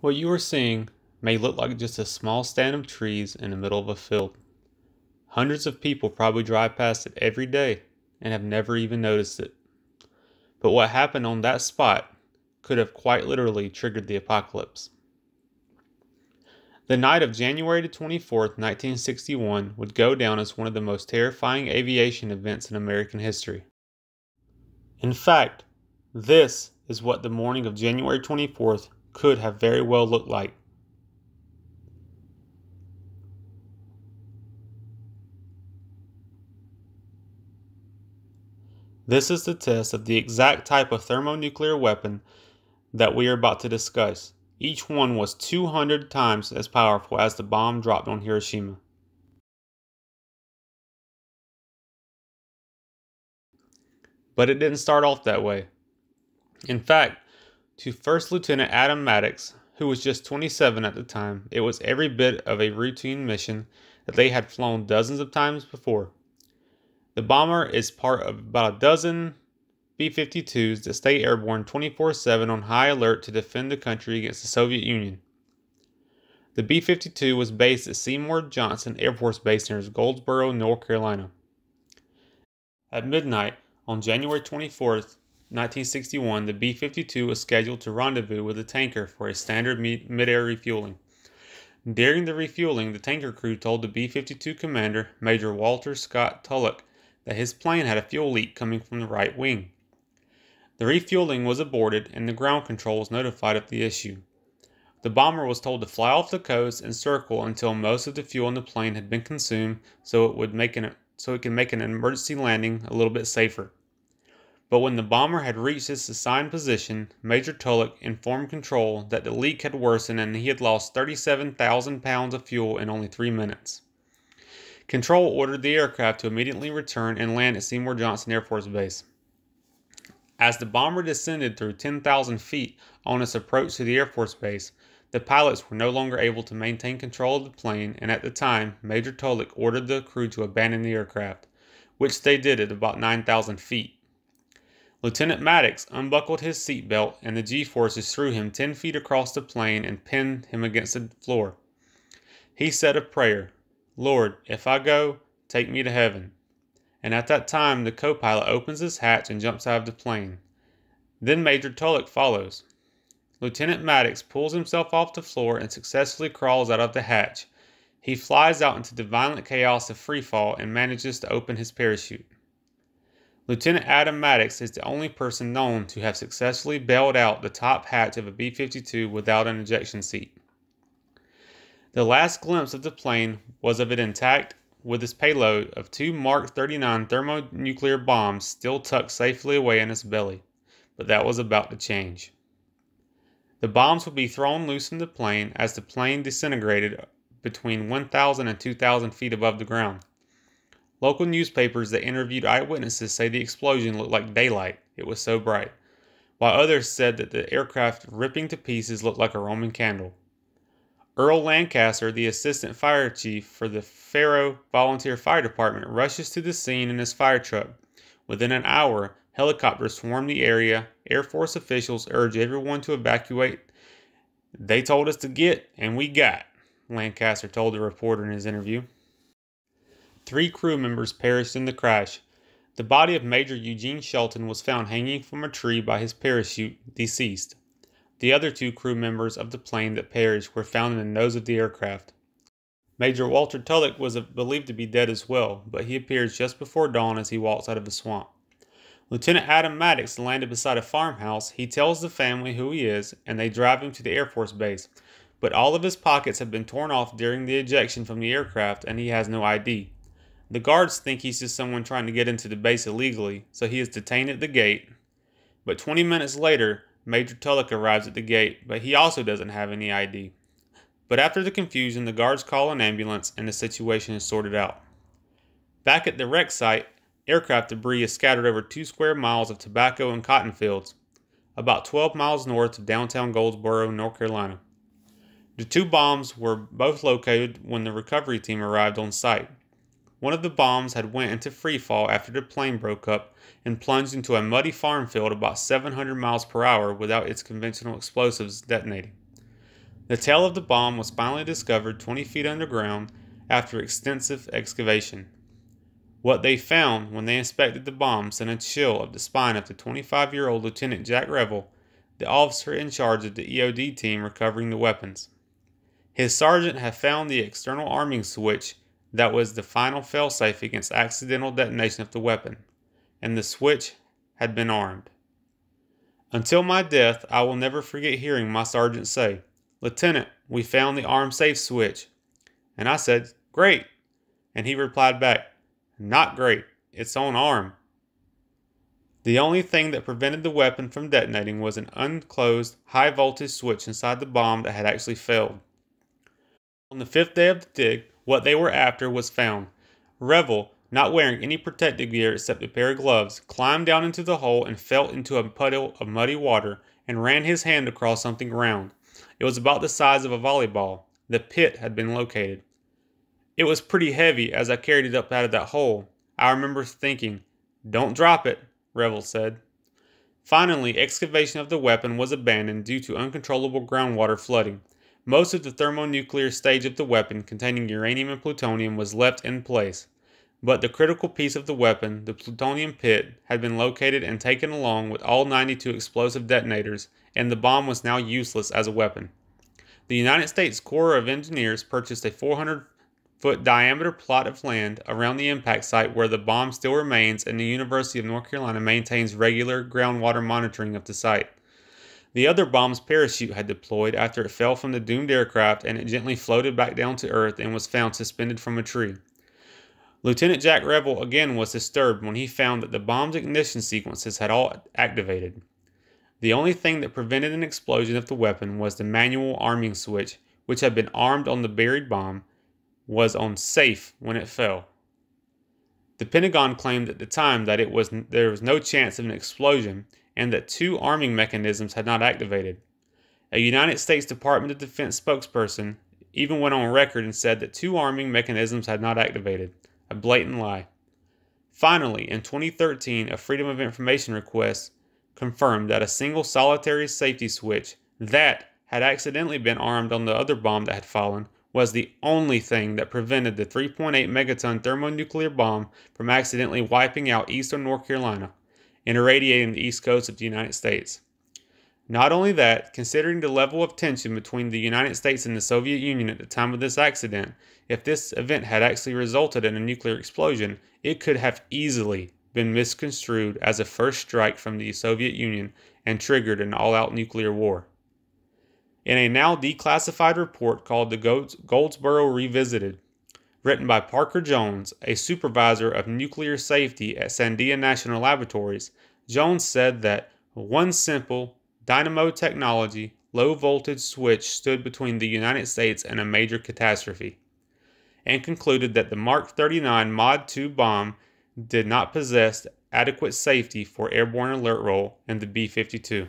What you are seeing may look like just a small stand of trees in the middle of a field. Hundreds of people probably drive past it every day and have never even noticed it. But what happened on that spot could have quite literally triggered the apocalypse. The night of January 24, 1961, would go down as one of the most terrifying aviation events in American history. In fact, this is what the morning of January 24th could have very well looked like. This is the test of the exact type of thermonuclear weapon that we are about to discuss. Each one was 200 times as powerful as the bomb dropped on Hiroshima. But it didn't start off that way. In fact, to First Lieutenant Adam Mattocks, who was just 27 at the time, it was every bit of a routine mission that they had flown dozens of times before. The bomber is part of about a dozen B 52s that stay airborne 24 7 on high alert to defend the country against the Soviet Union. The B 52 was based at Seymour Johnson Air Force Base near Goldsboro, North Carolina. At midnight on January 24th, 1961, the B 52 was scheduled to rendezvous with a tanker for a standard mid air refueling. During the refueling, the tanker crew told the B 52 commander, Major Walter Scott Tulloch, that his plane had a fuel leak coming from the right wing. The refueling was aborted and the ground control was notified of the issue. The bomber was told to fly off the coast and circle until most of the fuel in the plane had been consumed so it would make an so it could make an emergency landing a little bit safer. But when the bomber had reached its assigned position, Major Tulloch informed Control that the leak had worsened and he had lost 37,000 pounds of fuel in only three minutes. Control ordered the aircraft to immediately return and land at Seymour Johnson Air Force Base. As the bomber descended through 10,000 feet on its approach to the Air Force Base, the pilots were no longer able to maintain control of the plane, and at the time, Major Tulloch ordered the crew to abandon the aircraft, which they did at about 9,000 feet. Lieutenant Mattocks unbuckled his seatbelt and the G forces threw him 10 feet across the plane and pinned him against the floor. He said a prayer Lord, if I go, take me to heaven. And at that time, the co pilot opens his hatch and jumps out of the plane. Then Major Tulloch follows. Lieutenant Mattocks pulls himself off the floor and successfully crawls out of the hatch. He flies out into the violent chaos of free fall and manages to open his parachute. Lieutenant Adam Mattocks is the only person known to have successfully bailed out the top hatch of a B 52 without an ejection seat. The last glimpse of the plane was of it intact with its payload of two Mark 39 thermonuclear bombs still tucked safely away in its belly, but that was about to change. The bombs would be thrown loose in the plane as the plane disintegrated between 1,000 and 2,000 feet above the ground. Local newspapers that interviewed eyewitnesses say the explosion looked like daylight, it was so bright, while others said that the aircraft ripping to pieces looked like a Roman candle. Earl Lancaster, the assistant fire chief for the Faro Volunteer Fire Department, rushes to the scene in his fire truck. Within an hour, helicopters swarm the area. Air Force officials urge everyone to evacuate. They told us to get, and we got, Lancaster told the reporter in his interview. Three crew members perished in the crash. The body of Major Eugene Shelton was found hanging from a tree by his parachute, deceased. The other two crew members of the plane that perished were found in the nose of the aircraft. Major Walter Tulloch was believed to be dead as well, but he appears just before dawn as he walks out of a swamp. Lieutenant Adam Mattocks landed beside a farmhouse. He tells the family who he is, and they drive him to the Air Force Base. But all of his pockets have been torn off during the ejection from the aircraft, and he has no ID. The guards think he's just someone trying to get into the base illegally, so he is detained at the gate. But 20 minutes later, Major Tulloch arrives at the gate, but he also doesn't have any ID. But after the confusion, the guards call an ambulance and the situation is sorted out. Back at the wreck site, aircraft debris is scattered over two square miles of tobacco and cotton fields, about 12 miles north of downtown Goldsboro, North Carolina. The two bombs were both located when the recovery team arrived on site. One of the bombs had went into free fall after the plane broke up and plunged into a muddy farm field about 700 miles per hour without its conventional explosives detonating. The tail of the bomb was finally discovered 20 feet underground after extensive excavation. What they found when they inspected the bomb sent a chill up the spine of the 25 year old Lieutenant Jack ReVelle, the officer in charge of the EOD team recovering the weapons. His sergeant had found the external arming switch that was the final failsafe against accidental detonation of the weapon, and the switch had been armed. Until my death, I will never forget hearing my sergeant say, Lieutenant, we found the arm safe switch. And I said, Great. And he replied back, Not great. It's on arm. The only thing that prevented the weapon from detonating was an unclosed high voltage switch inside the bomb that had actually failed. On the fifth day of the dig, what they were after was found. ReVelle, not wearing any protective gear except a pair of gloves, climbed down into the hole and fell into a puddle of muddy water and ran his hand across something round. It was about the size of a volleyball. The pit had been located. It was pretty heavy as I carried it up out of that hole. I remember thinking, Don't drop it, ReVelle said. Finally, excavation of the weapon was abandoned due to uncontrollable groundwater flooding. Most of the thermonuclear stage of the weapon containing uranium and plutonium was left in place. But the critical piece of the weapon, the plutonium pit, had been located and taken along with all 92 explosive detonators, and the bomb was now useless as a weapon. The United States Corps of Engineers purchased a 400 foot diameter plot of land around the impact site where the bomb still remains, and the University of North Carolina maintains regular groundwater monitoring of the site. The other bomb's parachute had deployed after it fell from the doomed aircraft and it gently floated back down to earth and was found suspended from a tree. Lieutenant Jack ReVelle again was disturbed when he found that the bomb's ignition sequences had all activated. The only thing that prevented an explosion of the weapon was the manual arming switch, which had been armed on the buried bomb, was on safe when it fell. The Pentagon claimed at the time that it was there was no chance of an explosion and that two arming mechanisms had not activated. A United States Department of Defense spokesperson even went on record and said that two arming mechanisms had not activated, a blatant lie. Finally, in 2013, a Freedom of Information request confirmed that a single solitary safety switch that had accidentally been armed on the other bomb that had fallen was the only thing that prevented the 3.8 megaton thermonuclear bomb from accidentally wiping out eastern North Carolina and irradiating the east coast of the United States. Not only that, considering the level of tension between the United States and the Soviet Union at the time of this accident, if this event had actually resulted in a nuclear explosion, it could have easily been misconstrued as a first strike from the Soviet Union and triggered an all out nuclear war. In a now declassified report called the Goldsboro Revisited, written by Parker Jones, a supervisor of nuclear safety at Sandia National Laboratories, Jones said that one simple dynamo technology low voltage switch stood between the United States and a major catastrophe, and concluded that the Mark 39 Mod 2 bomb did not possess adequate safety for airborne alert role in the B 52.